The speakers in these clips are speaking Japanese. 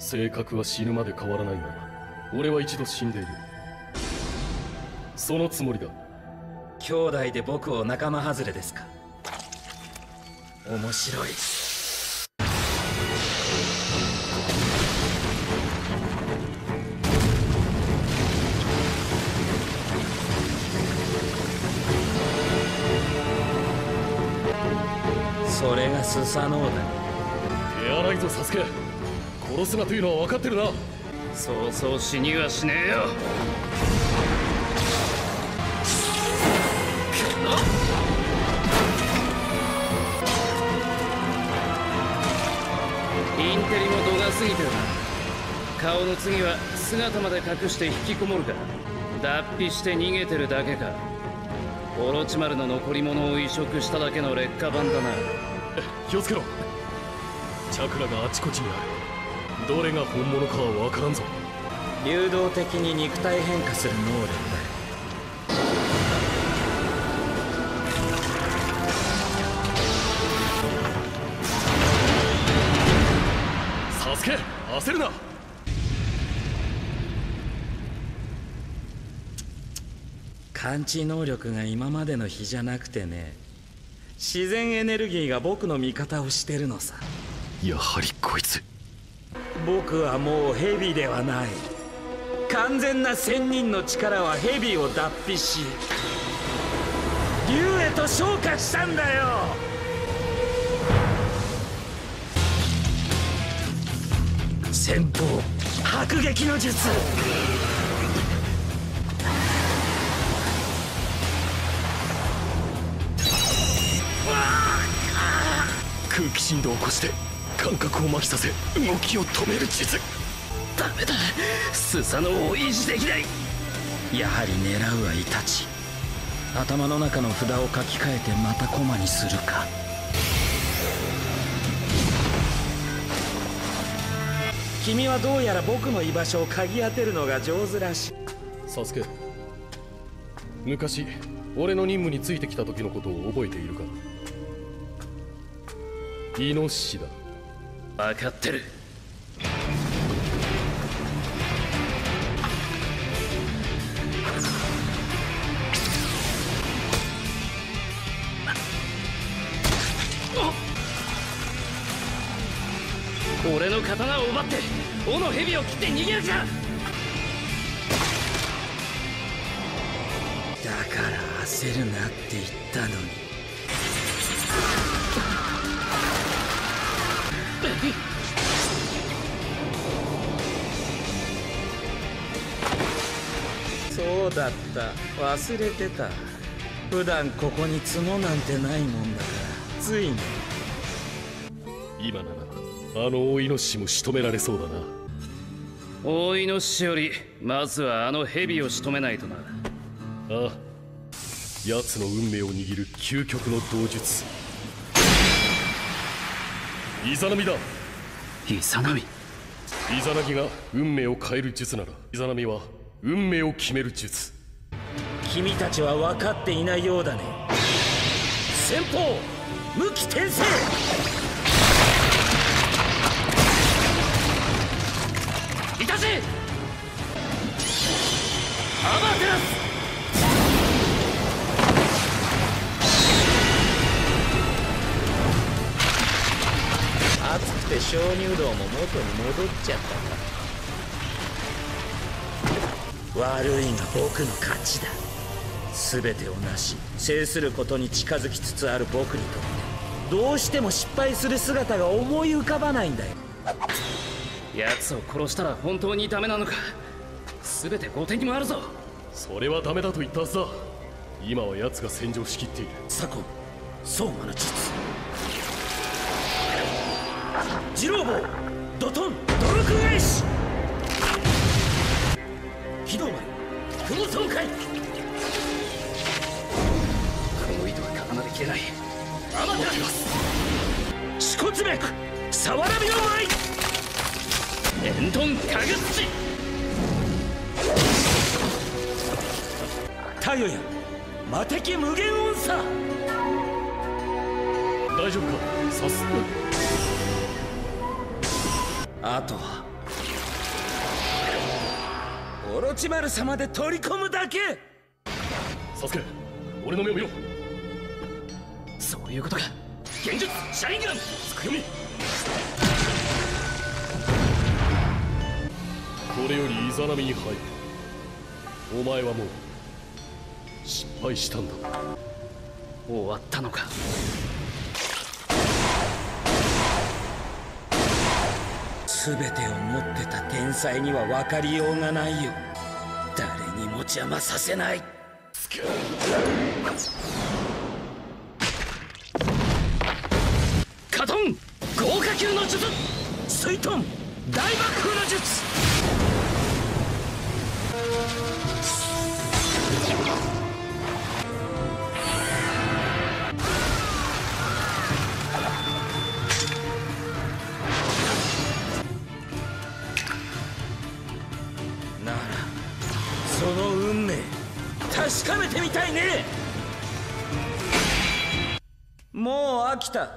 性格は死ぬまで変わらないが俺は一度死んでいる。そのつもりだ。兄弟で僕を仲間外れですか？面白い。それがスサノオだ。手荒いぞサスケ殺すなというのは分かってるな。そうそう死にはしねえよ。インテリも度が過ぎてるな。顔の次は姿まで隠して引きこもるか脱皮して逃げてるだけか。オロチマルの残り物を移植しただけの劣化版だな。気をつけろ。チャクラがあちこちにあるどれが本物かは分からんぞ。流動的に肉体変化する能力だ。サスケ焦るな。感知能力が今までの比じゃなくてね。自然エネルギーが僕の味方をしてるのさ。やはりこいつ僕はもうヘビではない。完全な仙人の力はヘビを脱皮し竜へと昇華したんだよ。先方迫撃の術。空気振動を起こして感覚を麻痺させ動きを止める術。ダメだ。スサノオを維持できない。やはり狙うはイタチ。頭の中の札を書き換えてまたコマにするか。君はどうやら僕の居場所を嗅ぎ当てるのが上手らしい。サスケ。昔俺の任務についてきた時のことを覚えているかイノシシだ。分かってる。俺の刀を奪って尾の蛇を切って逃げるか。だから焦るなって言ったのに。そうだった。忘れてた。普段ここに角なんてないもんだから。ついに。今ならあの大イノシシも仕留められそうだな。大イノシシよりまずはあの蛇を仕留めないとな。ああ。奴の運命を握る究極の道術。イザナミだ。イザナミ。イザナギが運命を変える術なら。イザナミは運命を決める術。君たちは分かっていないようだね。先方無期転生。いたしアマテラス。熱くて鍾乳洞も元に戻っちゃったか。悪いが僕の勝ちだ。全てをなし制することに近づきつつある僕にとってどうしても失敗する姿が思い浮かばないんだよ。奴を殺したら本当にダメなのか。全て後手に回るぞ。それはダメだと言ったはずだ。今は奴が戦場しきっている。左近相馬の術。次郎坊ドトンドルク返し機動丸雲爽快この糸が刀で切れない。アマテラス支骨脈の舞。エントンカグッチ。太陽や魔敵無限音差大丈夫か？さすあとはオロチマル様で取り込むだけ。サスケ俺の目を見ろ。そういうことか。現実シャリンガンつくよみ。これよりイザナミに入る。お前はもう失敗したんだ。終わったのか全てを持ってた天才には分かりようがないよ。誰にも邪魔させない。カトン豪華級の術。水遁大爆風の術。みたいね。もう飽きた。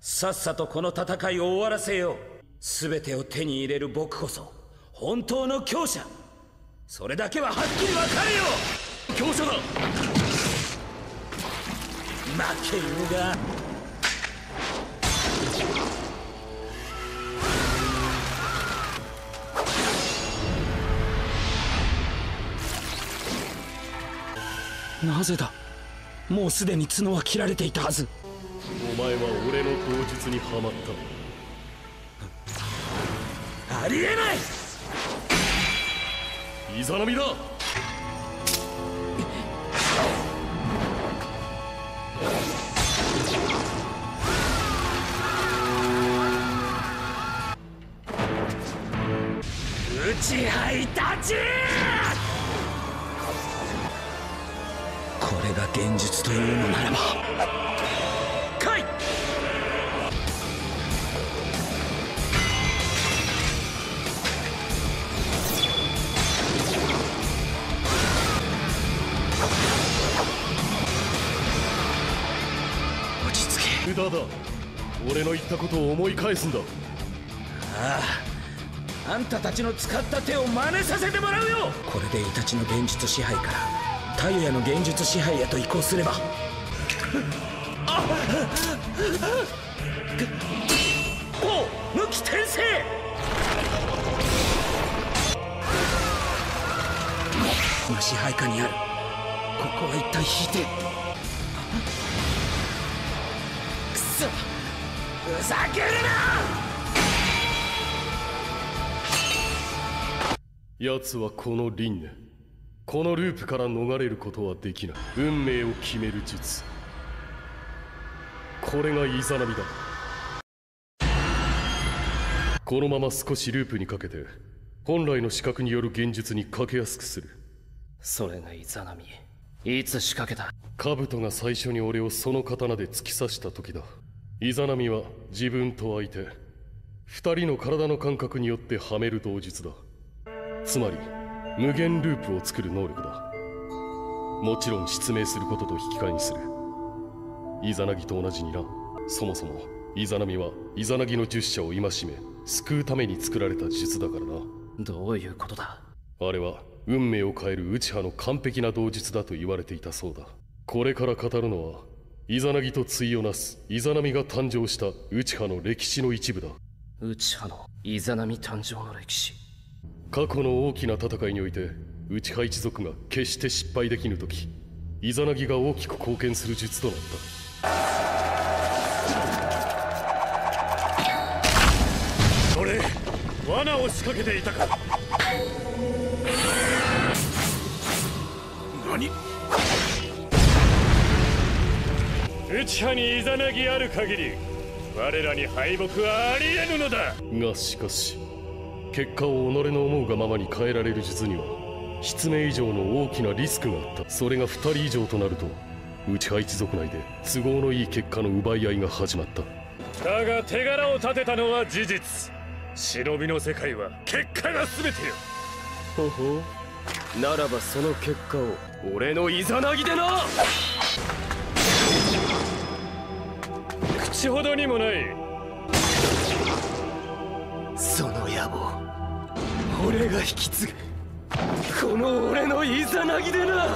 さっさとこの戦いを終わらせよう。全てを手に入れる僕こそ本当の強者。それだけははっきり分かれよ。強者だ。負け犬が。なぜだ？もうすでに角は切られていたはず。お前は俺の同術にはまった。ありえない！イザナミだ。支配たち現実というのならば。来い！落ち着け。無駄だ。俺の言ったことを思い返すんだ。あああんたたちの使った手を真似させてもらうよ！これでイタチの現実支配から太陽の現実支配へと移行すれば。お無期転生。今支配下にある。ここは一旦引いて。くそ。ふざけるな。奴はこの輪廻このループから逃れることはできない。運命を決める術。これがイザナミだ。このまま少しループにかけて本来の視覚による現実にかけやすくする。それがイザナミいつ仕掛けた？兜が最初に俺をその刀で突き刺した時だ。イザナミは自分と相手。二人の体の感覚によってはめる同術だ。つまり無限ループを作る能力だ。もちろん失明することと引き換えにする。イザナギと同じにな。そもそもイザナミはイザナギの十者を戒め救うために作られた術だからな。どういうことだ？あれは運命を変える内派の完璧な同術だと言われていたそうだ。これから語るのはイザナギと対をなすイザナミが誕生した内派の歴史の一部だ。内派のイザナミ誕生の歴史過去の大きな戦いにおいて内派一族が決して失敗できぬ時イザナギが大きく貢献する術となった。俺罠を仕掛けていたか。何？内派にイザナギある限り我らに敗北はありえぬのだ。がしかし結果を己の思うがままに変えられる術には失明以上の大きなリスクがあった。それが2人以上となると内派一族内で都合のいい結果の奪い合いが始まった。だが手柄を立てたのは事実。忍びの世界は結果が全てよ。ほほならばその結果を俺のイザナギでな。口ほどにもない。その野望。俺が引き継ぐ。この俺のイザナギでな。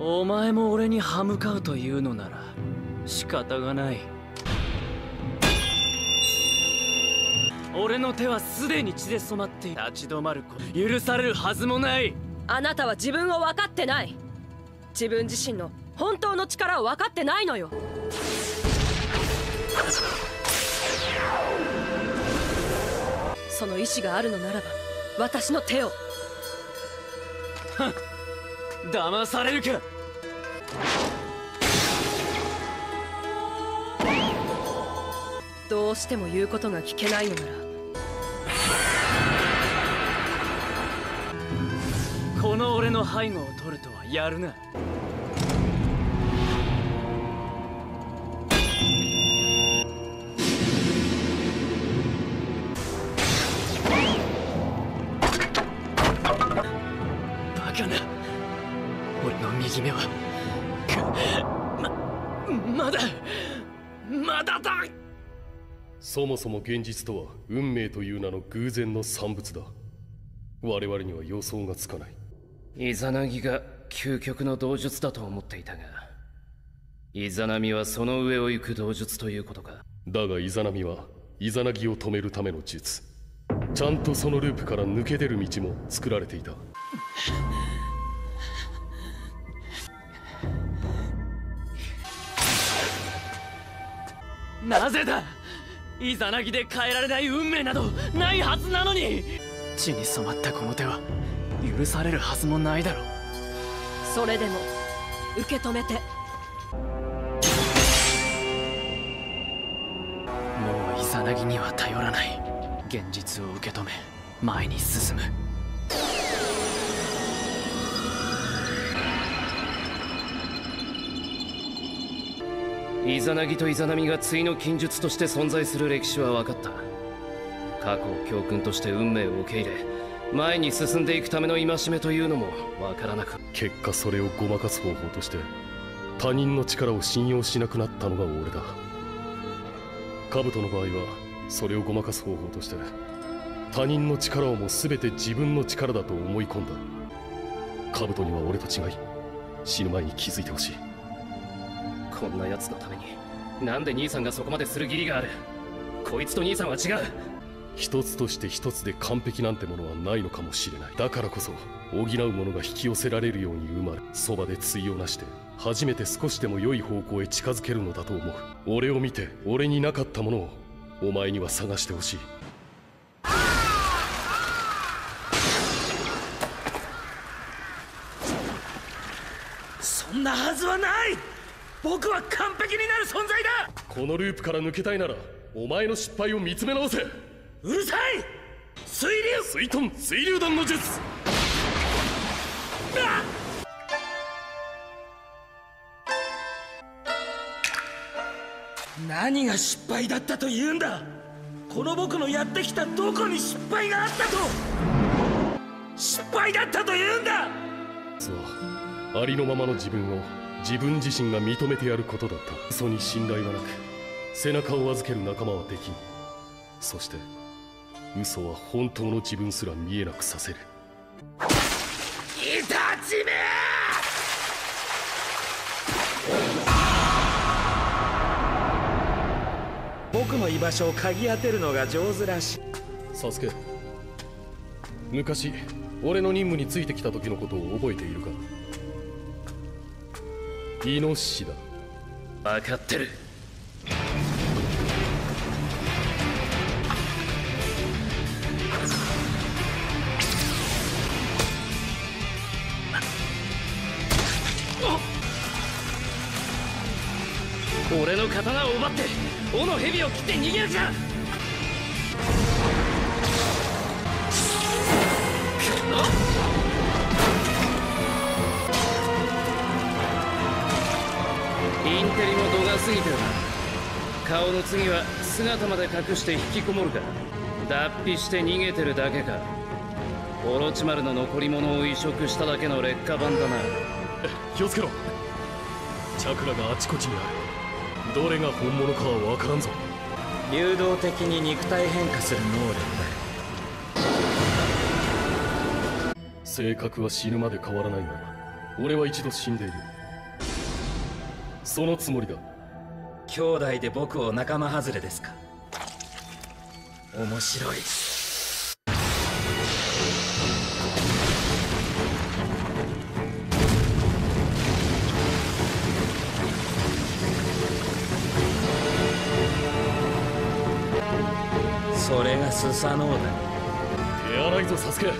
お前も俺に歯向かうというのなら仕方がない。俺の手はすでに血で染まって立ち止まること。許されるはずもない。あなたは自分を分かってない。自分自身の本当の力を分かってないのよ。その意志があるのならば私の手を。騙されるかどうしても言うことが聞けないのなら。この俺の背後を取るとはやるな俺の右目はくままだまだだ。そもそも現実とは運命という名の偶然の産物だ。我々には予想がつかない。イザナギが究極の道術だと思っていたがイザナミはその上を行く道術ということか。だがイザナミはイザナギを止めるための術。ちゃんとそのループから抜け出る道も作られていた。なぜだ？イザナギで変えられない運命などないはずなのに！血に染まったこの手は許されるはずもないだろう。それでも受け止めて。もうイザナギには頼らない。現実を受け止め前に進むイザナギとイザナミが対の禁術として存在する歴史は分かった。過去を教訓として運命を受け入れ前に進んでいくための戒めというのも分からなく。結果それをごまかす方法として他人の力を信用しなくなったのが俺だ。カブトの場合はそれをごまかす方法として他人の力をも全て自分の力だと思い込んだ。カブトには俺と違い。死ぬ前に気づいてほしい。こんな奴のために。なんで兄さんがそこまでする義理がある？こいつと兄さんは違う。一つとして一つで完璧なんてものはないのかもしれない。だからこそ補うものが引き寄せられるように生まれそばで対をなして初めて少しでも良い方向へ近づけるのだと思う。俺を見て俺になかったものをお前には探してほしい。そんなはずはない僕は完璧になる存在だ。このループから抜けたいならお前の失敗を見つめ直せ。うるさい！水流！水遁水流弾の術。何が失敗だったと言うんだ？この僕のやってきたどこに失敗があったと？失敗だったと言うんだ！そうありのままの自分を自分自身が認めてやることだった。嘘に信頼はなく背中を預ける仲間はできん。そして嘘は本当の自分すら見えなくさせる。イタチめ僕の居場所を嗅ぎ当てるのが上手らしい。サスケ昔俺の任務についてきた時のことを覚えているか？イノシシだ。分かってる。俺の刀を奪って尾の蛇を切って逃げるじゃん。インテリも度が過ぎてるな。顔の次は姿まで隠して引きこもるか脱皮して逃げてるだけか。オロチマルの残り物を移植しただけの劣化版だな。気をつけろ。チャクラがあちこちにある。どれが本物かは分からんぞ。流動的に肉体変化する能力だ。性格は死ぬまで変わらないが俺は一度死んでいるそのつもりだ。兄弟で僕を仲間外れですか？面白い。それがスサノオだ。手荒いぞサスケ。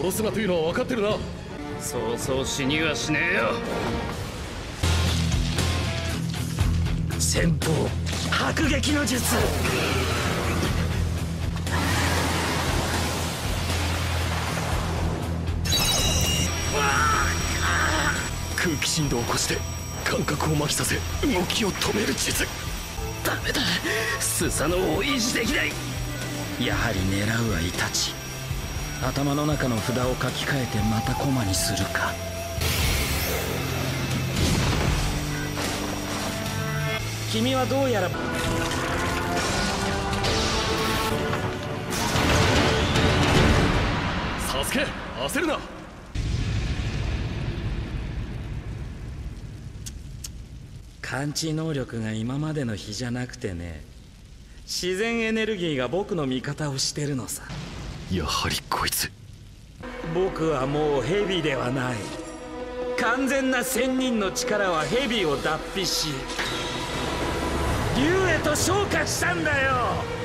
殺すなというのは分かってるな。そうそう死にはしねえよ先方迫撃の術。空気振動を起こして感覚を麻痺させ動きを止める術。ダメだスサノオを維持できない。やはり狙うはイタチ。頭の中の札を書き換えてまたコマにするか君はどうやら。サスケ焦るな。感知能力が今までの比じゃなくてね。自然エネルギーが僕の味方をしてるのさ。やはりこいつ。僕はもうヘビではない。完全な仙人の力はヘビを脱皮しと昇華したんだよ。